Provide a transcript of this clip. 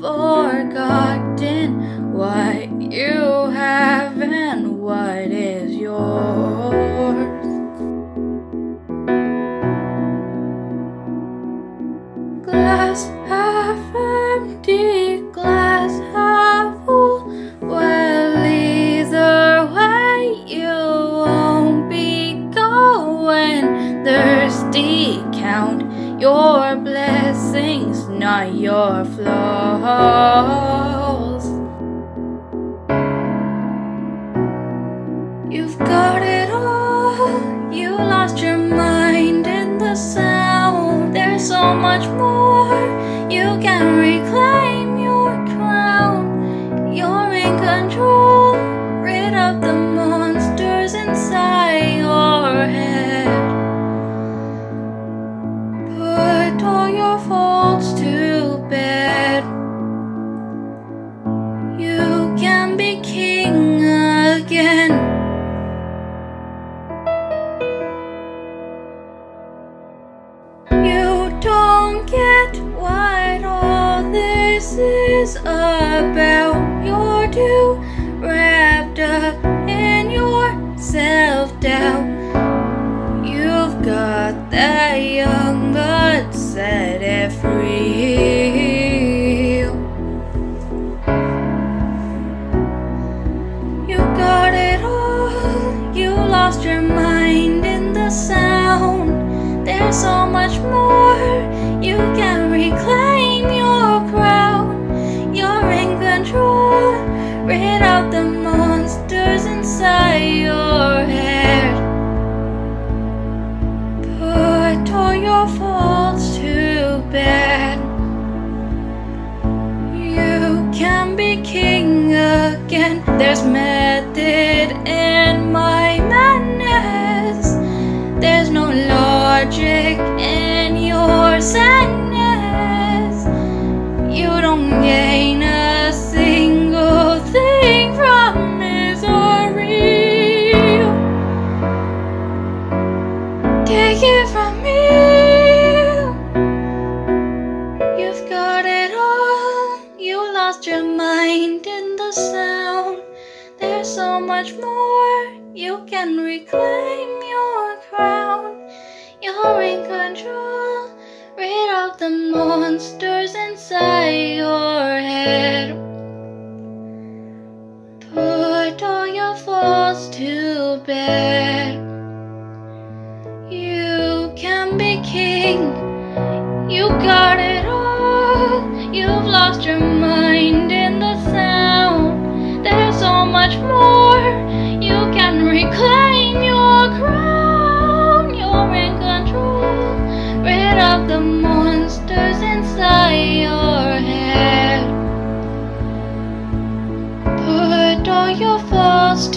forgotten what you have and what is yours. Glass half empty, glass your flaws. Is about. You're too wrapped up in your self doubt. You've got that young blood, set it free. You got it all. You lost your mind in the sound. There's so much more. You can bed. You can be king again. There's method in my madness. There's no logic in your sadness. Your mind in the sound. There's so much more. You can reclaim your crown. You're in control. Rid of the monsters inside your head. Put all your faults to bed. You can be king. You got it Put